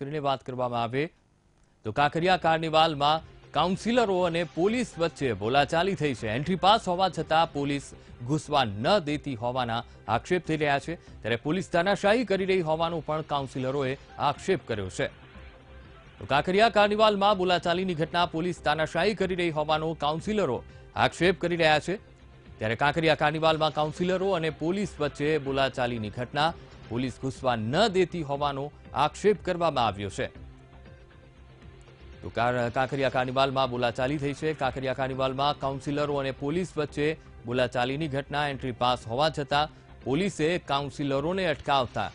કરીને વાત કરવામાં આવે. તો કાંકરિયા કાર્નિવાલમાં કાઉન્સિલરો અને પોલીસ વચ્ચે બોલાચાલી થઈ છે. એન્ટ્રી પાસ હોવા છતાં પોલીસ ઘૂસવા ન દેતી હોવાના આક્ષેપ થઈ રહ્યા છે. ત્યારે પોલીસ તાનાશાહી કરી રહી હોવાનો પણ કાઉન્સિલરોએ આક્ષેપ કર્યો છે. તો કાંકરિયા કાર્નિવાલમાં બોલાચાલીની ઘટના પોલીસ તાનાશાહી કરી રહી હોવાનો કાઉન્સિલરો આક્ષેપ કરી રહ્યા છે. ત્યારે કાંકરિયા કાર્નિવાલમાં કાઉન્સિલરો અને પોલીસ વચ્ચે બોલાચાલીની ઘટના પોલીસ ઘૂસવા ન દેતી હોવાનો આક્ષેપ કરવામાં આવ્યો છે. તો કાર- કાંકરિયા કાર્નિવાલમાં બોલાચાલી થઈ છે. કાંકરિયા કાર્નિવાલમાં કાઉન્સિલરો અને પોલીસ વચ્ચે બોલાચાલીની ઘટના એન્ટ્રી પાસ હોવા છતાં પોલીસે કાઉન્સિલરોને અટકાવતા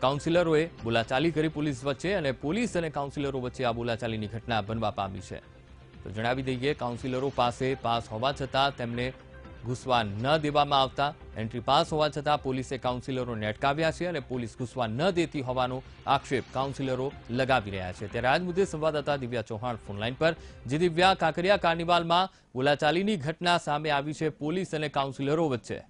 કાઉન્સિલરોએ બોલાચાલી કરી પોલીસ વચ્ચે અને પોલીસ અને કાઉન્સિલરો વચ્ચે આ બોલાચાલીની ઘટના બનવા પામી છે. તો જણાવી દઈએ, કાઉન્સિલરો પાસે પાસ હોવા છતાં તેમને ઘૂસવા ન દેવામાં આવતા, એન્ટ્રી પાસ હોવા છતાં પોલીસે કાઉન્સિલરોને અટકાવ્યા છે અને પોલીસ ઘૂસવા ન દેતી હોવાનો આક્ષેપ કાઉન્સિલરો લગાવી રહ્યા છે. ત્યારે આજ મુદ્દે સંવાદદાતા દિવ્યા ચૌહાણ ફોનલાઈન પર. જે દિવ્યા, કાંકરિયા કાર્નિવાલમાં બોલાચાલીની ઘટના સામે આવી છે. પોલીસ અને કાઉન્સિલરો વચ્ચે.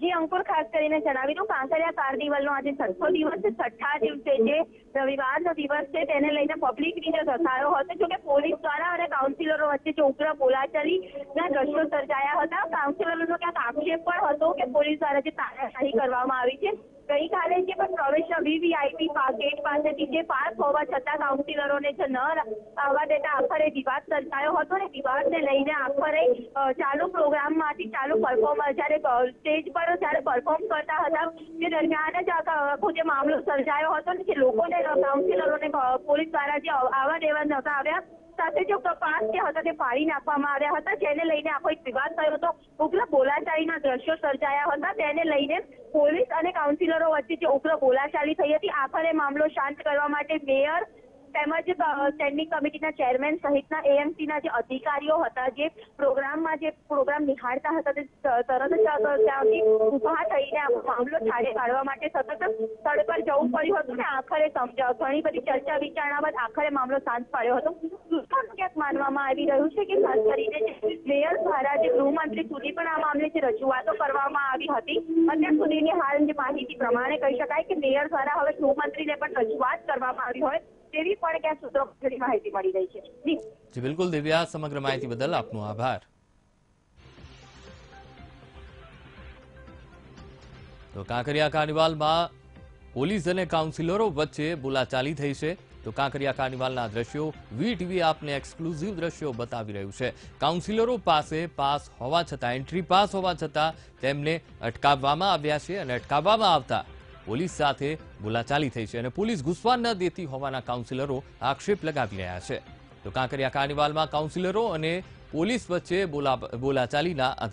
જે, અંકુર, ખાસ કરીને જણાવી દઉં, કાંકરિયા કાર્નિવલનો આજે છઠ્ઠો દિવસ છે છઠ્ઠા દિવસે જે રવિવારનો દિવસ છે, તેને લઈને પબ્લિકની જે ધસારો હતો જોકે પોલીસ દ્વારા વચ્ચે જે ઉગ્ર બોલાચાલીના દ્રશ્યો સર્જાયા હતા. કાઉન્સિલરોનો ક્યાંક આક્ષેપ પણ હતો કે પોલીસ દ્વારા જે તાનાશાહી કરવામાં આવી છે. ગઈકાલે જે પણ પ્રવેશના વીવીઆઈપી ગેટ પાસેથી જે પાસ હોવા છતાં કાઉન્સિલરોને જે ન આવવા દેતા આખરે વિવાદ સર્જાયો હતો ને વિવાદને લઈને આખરે ચાલુ પ્રોગ્રામમાંથી ચાલુ પરફોર્મ જ્યારે સ્ટેજ પર જ્યારે પરફોર્મ કરતા હતા, તે દરમિયાન જ આખો જે મામલો સર્જાયો હતો ને જે લોકોને કાઉન્સિલરોને પોલીસ દ્વારા જે આવવા દેવા નહોતા આવ્યા, સાથે જે પાસ જે હતા તે પાડી નાખવામાં આવ્યા હતા, જેને લઈને આખો એક વિવાદ થયો હતો. ઉગ્ર બોલાચારીના દ્રશ્યો સર્જાયા હતા, તેને લઈને પોલીસ કાઉન્સિલરો વચ્ચે જે ઉગ્ર બોલાચાલી થઈ હતી આખરે મામલો શાંત કરવા માટે મેયર તેમજ સ્ટેન્ડિંગ કમિટીના ચેરમેન સહિતના એએમસીના જે અધિકારીઓ હતા, જે પ્રોગ્રામમાં જે પ્રોગ્રામ નિહાળતા હતા, તે તરત જ ત્યાંથી ઊભા થઈને આ મામલો છાડે કાઢવા માટે સતત સ્થળ પર જવું પડ્યું હતું ને આખરે સમજાવ ઘણી બધી ચર્ચા વિચારણા બાદ આખરે મામલો શાંત પાડ્યો હતો. ક્યાંક માનવામાં આવી રહ્યું છે કે ખાસ કરીને મેયર દ્વારા જે ગૃહમંત્રી સુધી પણ આ મામલે જે રજૂઆતો કરવામાં આવી હતી, અત્યાર સુધીની હાલ જે માહિતી પ્રમાણે કહી શકાય કે મેયર દ્વારા હવે ગૃહમંત્રીને પણ રજૂઆત કરવામાં આવી હોય. તેવી પણ ક્યાં સૂત્રો પાસેથી માહિતી મળી રહી છે. જી. બિલકુલ. દિવ્યા, સમગ્ર માહિતી બદલ આપનો આભાર. તો કાંકરિયા કાર્નિવાલમાં પોલીસ અને કાઉન્સિલરો વચ્ચે બોલાચાલી થઈ છે. તો કાંકરિયા કાર્નિવાલના દ્રશ્યો વી ટીવી આપને એક્સક્લુઝિવ દ્રશ્યો બતાવી રહ્યું છે. કાઉન્સિલરો પાસે પાસ હોવા છતાં, એન્ટ્રી પાસ હોવા છતાં તેમને અટકાવવામાં આવ્યા છે અને અટકાવવામાં આવતા પોલીસ સાથે બોલાચાલી થઈ છે અને પોલીસ ઘૂસવા ન દેતી હોવાના કાઉન્સિલરો આક્ષેપ લગાવી રહ્યા છે. તો કાંકરિયા કાર્નિવાલમાં કાઉન્સિલરો અને પોલીસ વચ્ચે બોલા બોલાચાલીના આ